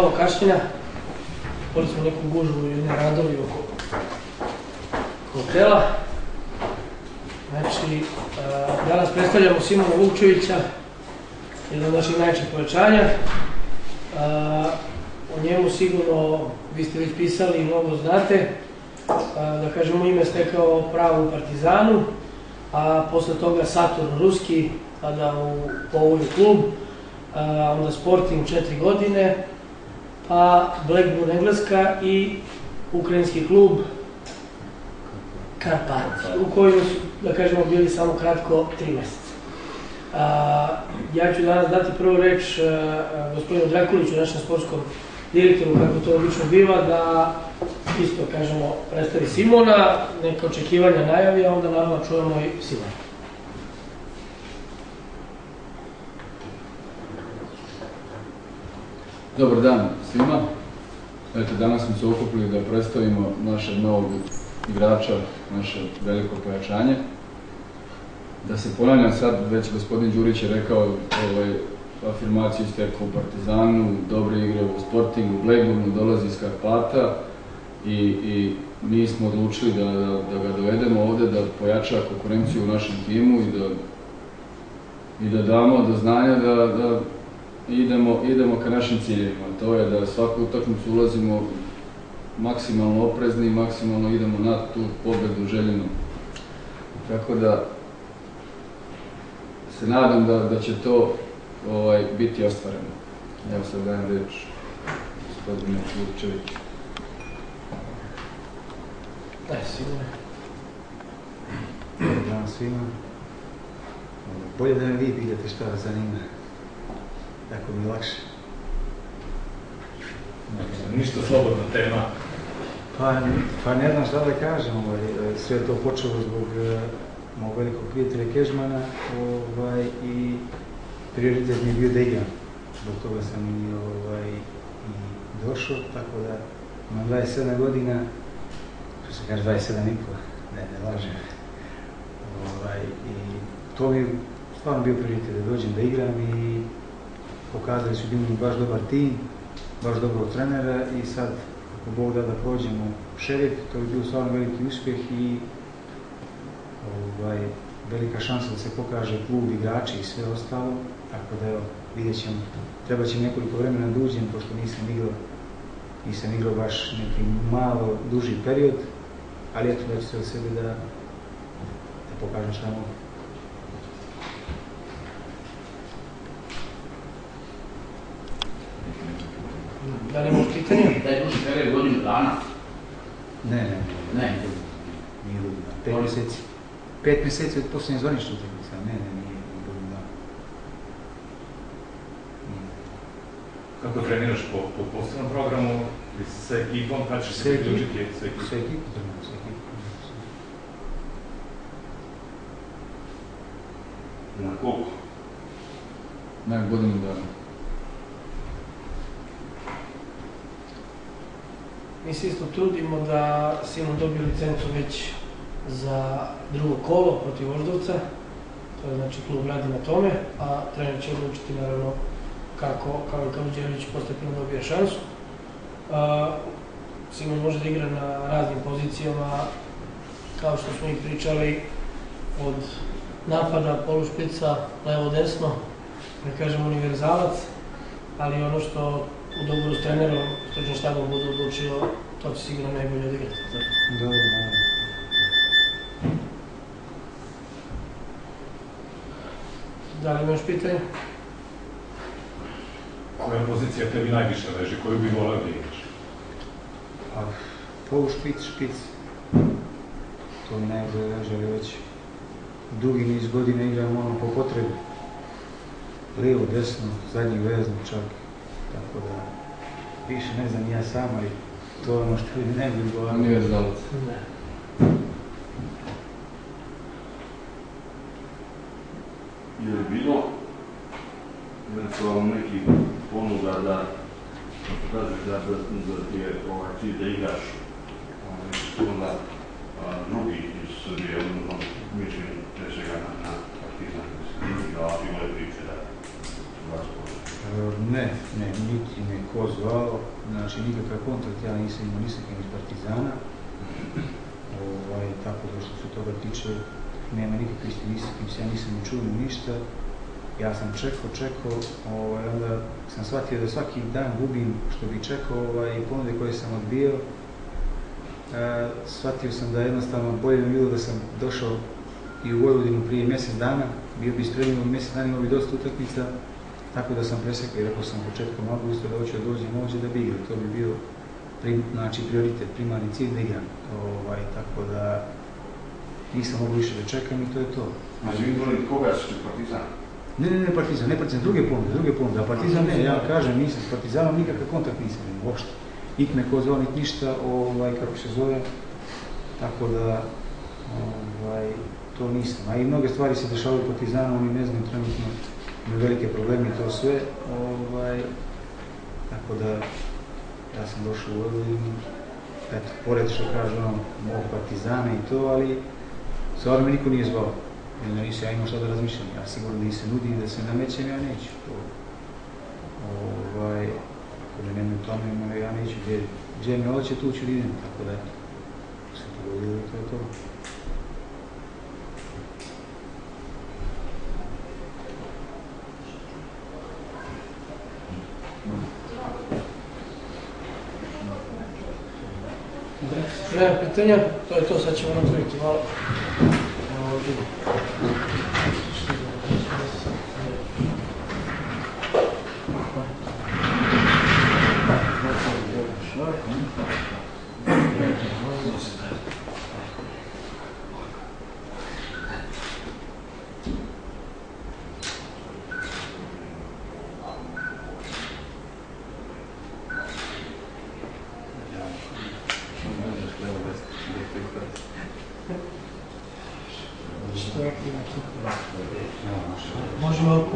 Malo kašnjenja, Poli smo neku gužbu i jedne radovi oko hotela. Znači, danas predstavljamo Simona Vukčevića, jedan od naših najvećih povećanja. O njemu sigurno, vi ste već pisali i mnogo znate, da kažemo ime stekao pravo u Partizanu, a posle toga Saturn Ruski, tada u Povolju klub, onda Sporting četiri godine, pa Blackburn Engleska i ukrajinski klub Karpat, u kojem su, da kažemo, bili samo kratko tri meseca. A, ja ću danas dati prvu reč a, a, gospodinu Drakuliću, našem sportskom direktoru, kako to obično biva, da isto, kažemo, predstavi Simona, neka očekivanja najavi, a onda naravno čujemo i Simona. Dobar dan svima. Eto, danas smo se okupili da predstavimo našeg novog igrača, naše veliko pojačanje. Da se ponavljam sad, već gospodin Đurić je rekao ovaj, afirmaciju stekao u Partizanu, dobre igre u Sportingu, Blackburnu, dolazi iz Karpata i, i mi smo odlučili da, da, da ga dovedemo ovde, da pojača konkurenciju u našem timu i da, i da damo do znanja da idemo, idemo ka našim ciljevima. To je da svaku utakmicu ulazimo maksimalno oprezni i maksimalno idemo na tu pobedu željenu. Tako da se nadam da, da će to ovaj, biti ostvareno. Evo sad dajem reč gospodine Vukčević. Daj, Simone. Dobar dan svima. Bolje da me vi pitate šta vas zanima. Tako mi lakše. Ništa slobodna tema. Pa, pa ne znam šta da kažem, ovaj, sve je to počelo zbog eh, mog velikog prijatelja Kežmana ovaj, i prioritet mi je bio da igram. Zbog toga sam i, ovaj, i došao, tako da imam 27 godina, što se kaže 27 i pol, ne, ne lažem. Ovaj, I to mi je stvarno bio prioritet da dođem da igram i pokazali su imamo baš dobar tim, baš dobrog trenera i sad ako Bog da da prođemo šerif, to bi bio stvarno veliki uspjeh i ovaj, velika šansa da se pokaže klub, igrači i sve ostalo, tako da evo, vidjet ćemo, treba će nekoliko vremena da uđem, pošto nisam igrao, nisam igrao baš neki malo duži period, ali eto da ću se od sebe da, da pokažem šta mogu. Da li pitanje? Da je duži period godinu dana. Ne, ne, ne, Ne. nije godina, pet mjeseci. Pet mjeseci od posljednje zvanične utakmice, ne, ne, nije godina. Nije. Kako treniraš po, po posebnom programu ili sa ekipom, kad ćeš se Sa ekipom. priključiti sa ekipom? Ekipu treniramo, sve ekipu. Na koliko? Na godinu dana. Mi se isto trudimo da Simon dobije licencu već za drugo kolo protiv Voždovca. To je znači klub radi na tome, a trener će odlučiti naravno kako, kao i Kaluđević postepeno dobije šansu. A, Simon može da igra na raznim pozicijama, kao što smo i pričali, od napada, polušpica, levo-desno, da kažem univerzalac, ali ono što u dogovoru s trenerom, stručnim štabom bude odlučio, to će sigurno najbolje odigrati. Dobro, naravno. Da li imaš pitanje? Koja pozicija tebi najviše leži, koju bi voleo da igraš? A polu špic, špic, to mi najbolje leže, ali već dugi niz godina igram ono po potrebi. Lijevo, desno, zadnji vezno čak, tako da više ne znam ja sam, ali to je ono što mi najbolje odgovara. Univerzalac. Ne. je li bilo eventualno neki ponuda da kažeš da, da, da ti je ovaj cilj da igraš ovaj, što onda a, drugi iz Srbije, odnosno mislim pre svega na, na Partizan, da imaju priče da su vas Ne, ne, niti me ko zvao, nikakav kontakt ja nisam imao iz Partizana. Ovaj, tako da što se toga tiče, nema nikakvih ni sa kim se ja nisam ni čuo ni ništa. Ja sam čekao, čekao, ovaj, onda sam shvatio da svaki dan gubim što bi čekao ovaj, i ponude koje sam odbio. E, shvatio sam da jednostavno bolje bi bilo da sam došao i u Vojvodinu prije mjesec dana, bio bi spremio mjesec dana, imao bi dosta utakmica, tako da sam presekao i rekao sam početkom augusta da hoću da dođem ovdje da bi igrao. To bi bio prim, znači, prioritet, primarni cilj da igram. Ovaj, tako da nisam mogu više da čekam i to je to. Znači, vi koga ste partizan? Ne, ne, ne Partizan, ne Partizan, druge ponude, druge ponude. A Partizan ne, ja kažem, nisam s Partizanom nikakav kontakt nisam imao uopšte. Niti me ko zvao, ništa, ovaj, kako se zove. Tako da, ovaj, to nisam. A i mnoge stvari se dešavaju Partizanom, oni ne znam, trenutno imaju velike probleme i to sve. Ovaj, tako da, ja sam došao u Vojvodinu, eto, pored što kaže ono, mog Partizana i to, ali stvarno me niko nije zvao. Jer da nisam ja imao šta da razmišljam. Ja sigurno da se nudi da se namećem, ja neću. To, ovaj, ako me nema u tome, ja neću. Gdje, gdje me hoće, tu ću da idem. Tako da, se dogodilo i to je to. Nema pitanja, to je to, sad ćemo napraviti malo. Bonjour.